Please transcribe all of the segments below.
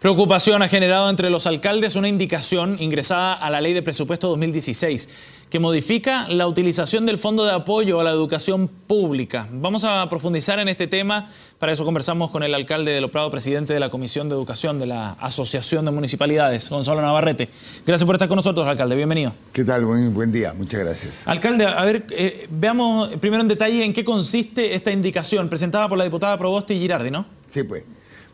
Preocupación ha generado entre los alcaldes una indicación ingresada a la Ley de Presupuesto 2016 que modifica la utilización del Fondo de Apoyo a la Educación Pública. Vamos a profundizar en este tema. Para eso conversamos con el alcalde de Loprado, presidente de la Comisión de Educación de la Asociación de Municipalidades, Gonzalo Navarrete. Gracias por estar con nosotros, alcalde. Bienvenido. ¿Qué tal? Buen, buen día. Muchas gracias. Alcalde, a ver, eh, veamos primero en detalle en qué consiste esta indicación presentada por la diputada Proboste Girardi, ¿no? Sí, pues.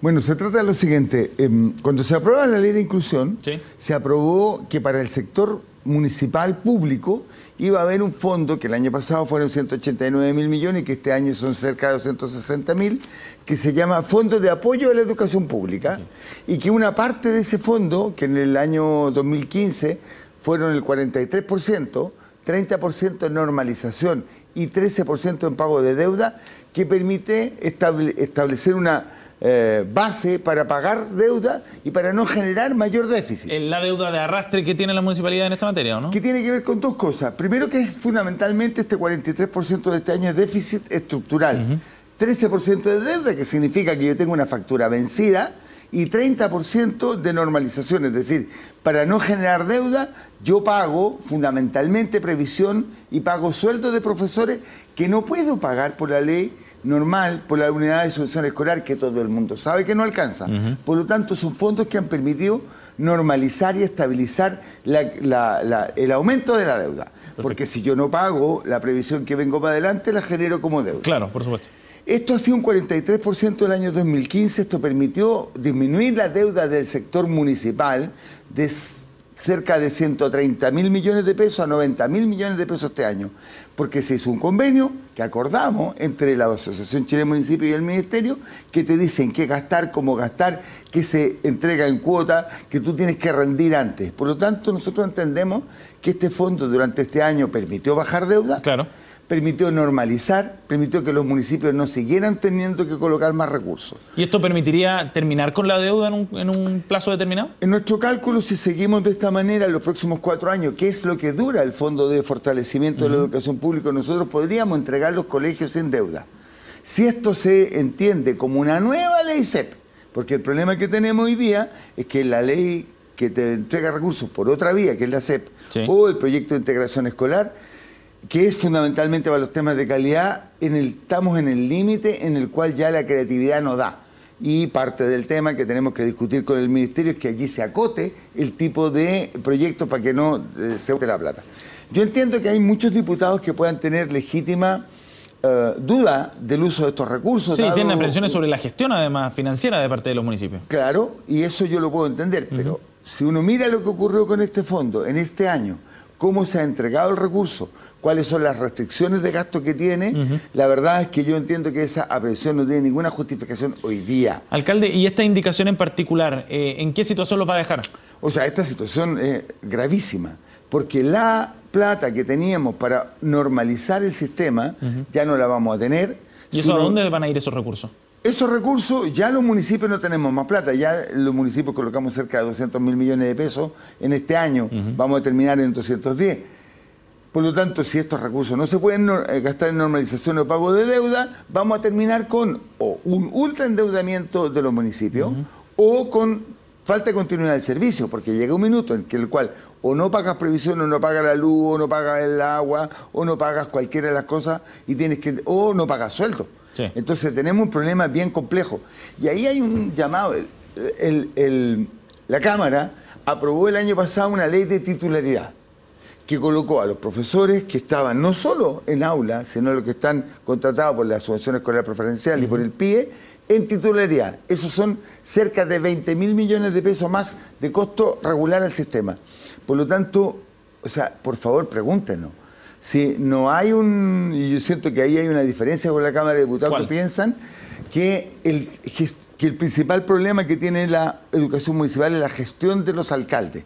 Bueno, se trata de lo siguiente. Em, cuando se aprueba la ley de inclusión, se aprobó que para el sector municipal público iba a haber un fondo que el año pasado fueron 189 mil millones y que este año son cerca de 260 mil, que se llama Fondo de Apoyo a la Educación Pública y que una parte de ese fondo, que en el año 2015 fueron el 43%, 30% en normalización y 13% en pago de deuda, que permite establecer una eh, base para pagar deuda y para no generar mayor déficit. ¿La deuda de arrastre que tiene la municipalidad en esta materia o no? Que tiene que ver con dos cosas. Primero que es fundamentalmente este 43% de este año es déficit estructural. 13% de deuda, que significa que yo tengo una factura vencida, y 30% de normalización, es decir, para no generar deuda, yo pago fundamentalmente previsión y pago sueldos de profesores que no puedo pagar por la ley normal por la unidad de solución escolar que todo el mundo sabe que no alcanza. Por lo tanto, son fondos que han permitido normalizar y estabilizar el aumento de la deuda. Porque si yo no pago, la previsión que vengo para adelante la genero como deuda. Claro, por supuesto. Esto ha sido un 43% el año 2015. Esto permitió disminuir la deuda del sector municipal de cerca de 130 mil millones de pesos a 90 mil millones de pesos este año, porque se hizo un convenio que acordamos entre la Asociación Chile Municipio y el Ministerio, que te dicen qué gastar, cómo gastar, qué se entrega en cuota, que tú tienes que rendir antes. Por lo tanto, nosotros entendemos que este fondo durante este año permitió bajar deuda. Claro permitió normalizar, permitió que los municipios no siguieran teniendo que colocar más recursos. ¿Y esto permitiría terminar con la deuda en un, plazo determinado? En nuestro cálculo, si seguimos de esta manera en los próximos cuatro años, que es lo que dura el Fondo de Fortalecimiento de la Educación Pública, nosotros podríamos entregar los colegios sin deuda. Si esto se entiende como una nueva ley CEP, porque el problema que tenemos hoy día es que la ley que te entrega recursos por otra vía, que es la CEP, o el proyecto de integración escolar, que es fundamentalmente para los temas de calidad, en el, estamos en el límite en el cual ya la creatividad no da. Y parte del tema que tenemos que discutir con el Ministerio es que allí se acote el tipo de proyecto para que no eh, se use la plata. Yo entiendo que hay muchos diputados que puedan tener legítima eh, duda del uso de estos recursos. Sí, tienen aprensiones sobre la gestión, además, financiera de parte de los municipios. Claro, y eso yo lo puedo entender, pero si uno mira lo que ocurrió con este fondo en este año, cómo se ha entregado el recurso, cuáles son las restricciones de gasto que tiene, la verdad es que yo entiendo que esa apreciación no tiene ninguna justificación hoy día. Alcalde, ¿y esta indicación en particular, eh, en qué situación los va a dejar? O sea, esta situación es gravísima, porque la plata que teníamos para normalizar el sistema ya no la vamos a tener. ¿Y eso a dónde van a ir esos recursos? Esos recursos, ya los municipios no tenemos más plata, ya los municipios colocamos cerca de 200 mil millones de pesos en este año, vamos a terminar en 210. Por lo tanto, si estos recursos no se pueden eh, gastar en normalización o pago de deuda, vamos a terminar con o un ultraendeudamiento de los municipios o con falta de continuidad del servicio, porque llega un minuto en el cual o no pagas previsión, o no pagas la luz, o no pagas el agua, o no pagas cualquiera de las cosas y tienes que o no pagas sueldo. Entonces tenemos un problema bien complejo. Y ahí hay un llamado. la Cámara aprobó el año pasado una ley de titularidad que colocó a los profesores que estaban no solo en aula, sino los que están contratados por la Asociación Escolar Preferencial y por el PIE, en titularidad. Esos son cerca de 20 mil millones de pesos más de costo regular al sistema. Por lo tanto, o sea, por favor, pregúntenos si no hay un, y yo siento que ahí hay una diferencia con la Cámara de Diputados que piensan que el, que el principal problema que tiene la educación municipal es la gestión de los alcaldes.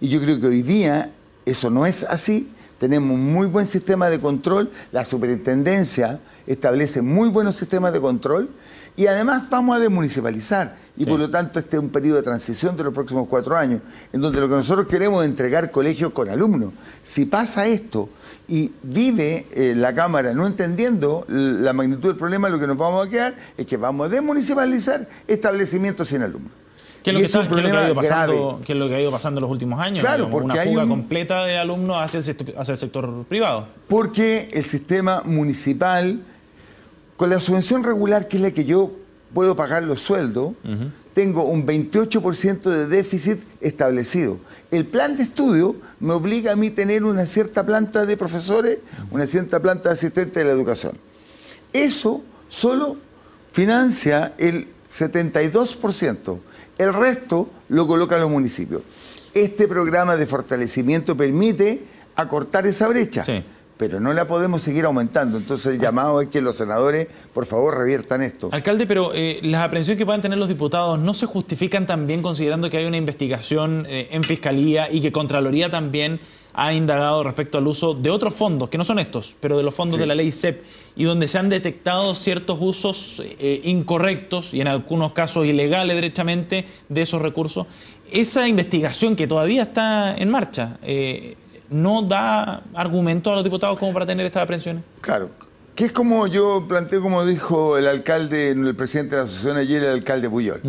Y yo creo que hoy día eso no es así. Tenemos un muy buen sistema de control, la superintendencia establece muy buenos sistemas de control y además vamos a demunicipalizar. Y por lo tanto este es un periodo de transición de los próximos cuatro años, en donde lo que nosotros queremos es entregar colegios con alumnos. Si pasa esto, y vive eh, la Cámara no entendiendo la magnitud del problema, lo que nos vamos a quedar es que vamos a demunicipalizar establecimientos sin alumnos. ¿Qué es, lo que, que, lo que ha ido pasando, ¿Qué es lo que ha ido pasando en los últimos años? Claro, porque una fuga completa de alumnos hacia el, sector, hacia el sector privado. Porque el sistema municipal, con la subvención regular, que es la que yo puedo pagar los sueldos, tengo un 28% de déficit establecido. El plan de estudio me obliga a mí tener una cierta planta de profesores, una cierta planta de asistentes de la educación. Eso solo financia el 72%. El resto lo colocan los municipios. Este programa de fortalecimiento permite acortar esa brecha. Pero no la podemos seguir aumentando. Entonces el llamado es que los senadores, por favor, reviertan esto. Alcalde, pero eh, las aprehensiones que puedan tener los diputados no se justifican también considerando que hay una investigación eh, en Fiscalía y que Contraloría también ha indagado respecto al uso de otros fondos, que no son estos, pero de los fondos de la ley CEP, y donde se han detectado ciertos usos eh, incorrectos y en algunos casos ilegales derechamente de esos recursos. Esa investigación que todavía está en marcha, ¿no da argumento a los diputados como para tener estas aprehensiones? Claro, que es como yo planteo, como dijo el alcalde, el presidente de la asociación ayer, el alcalde Puyol.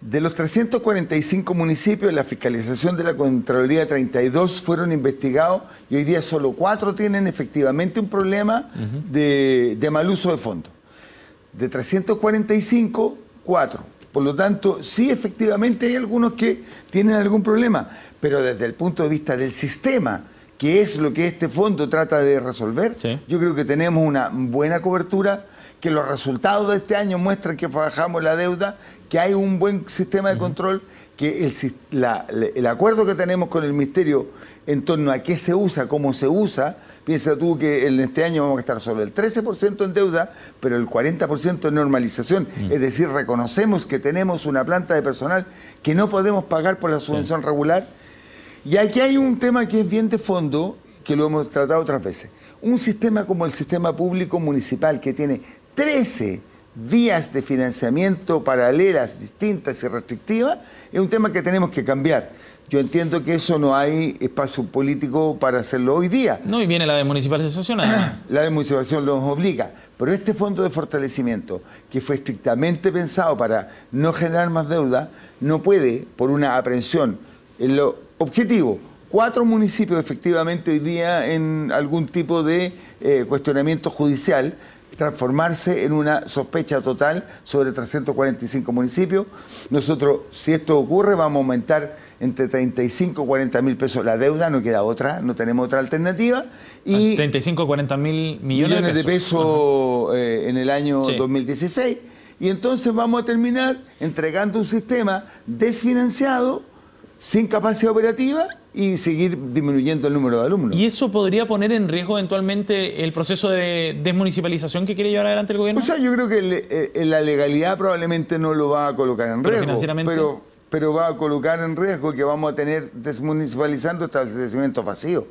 De los 345 municipios, la fiscalización de la Contraloría 32 fueron investigados y hoy día solo cuatro tienen efectivamente un problema de, de, mal uso de fondos. De 345, cuatro. Por lo tanto, sí, efectivamente hay algunos que tienen algún problema, pero desde el punto de vista del sistema, que es lo que este fondo trata de resolver, yo creo que tenemos una buena cobertura que los resultados de este año muestran que bajamos la deuda, que hay un buen sistema de control, que el, acuerdo que tenemos con el Ministerio en torno a qué se usa, cómo se usa, piensa tú que en este año vamos a estar solo el 13% en deuda, pero el 40% en normalización. Es decir, reconocemos que tenemos una planta de personal que no podemos pagar por la subvención regular. Y aquí hay un tema que es bien de fondo, que lo hemos tratado otras veces. Un sistema como el sistema público municipal, que tiene 13 vías de financiamiento paralelas, distintas y restrictivas, es un tema que tenemos que cambiar. Yo entiendo que eso no hay espacio político para hacerlo hoy día. No, y viene la desmunicipalización. la desmunicipalización nos obliga. Pero este fondo de fortalecimiento, que fue estrictamente pensado para no generar más deuda, no puede, por una aprehensión, en lo objetivo, cuatro municipios efectivamente hoy día en algún tipo de eh, cuestionamiento judicial, transformarse en una sospecha total sobre 345 municipios. Nosotros, si esto ocurre, vamos a aumentar entre 35 y 40 mil pesos la deuda, no queda otra, no tenemos otra alternativa. Y 35 ah, 40 mil millones, de pesos, eh, en el año 2016. Y entonces vamos a terminar entregando un sistema desfinanciado, sin capacidad operativa y seguir disminuyendo el número de alumnos. ¿Y eso podría poner en riesgo eventualmente el proceso de desmunicipalización que quiere llevar adelante el gobierno? O sea, yo creo que eh, la legalidad probablemente no lo va a colocar en riesgo. Pero, pero, va a colocar en riesgo que vamos a tener desmunicipalizando establecimientos vacíos.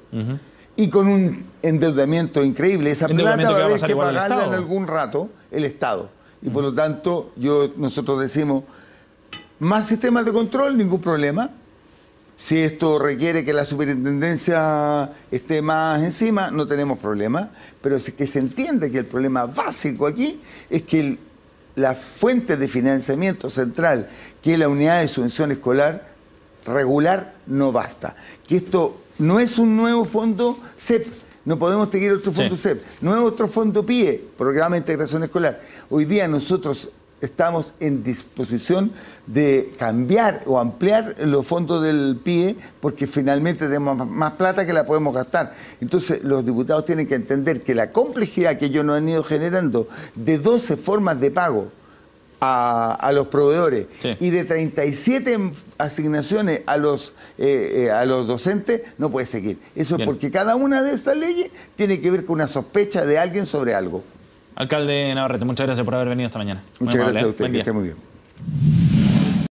Y con un endeudamiento increíble. Esa plata va a haber que pagarla en algún rato el Estado. Y por lo tanto, yo, nosotros decimos, más sistemas de control, ningún problema si esto requiere que la superintendencia esté más encima, no tenemos problema, pero es que se entiende que el problema básico aquí es que la fuente de financiamiento central, que es la unidad de subvención escolar regular, no basta. Que esto no es un nuevo fondo CEP, no podemos tener otro fondo CEP, no es otro fondo PIE, Programa de Integración Escolar. Hoy día nosotros estamos en disposición de cambiar o ampliar los fondos del PIE porque finalmente tenemos más plata que la podemos gastar. Entonces los diputados tienen que entender que la complejidad que ellos nos han ido generando de 12 formas de pago a, los proveedores y de 37 asignaciones a los, eh, eh, a los docentes no puede seguir. Eso es porque cada una de estas leyes tiene que ver con una sospecha de alguien sobre algo. Alcalde Navarrete, muchas gracias por haber venido esta mañana. Muchas gracias a ¿eh? usted, que esté muy bien.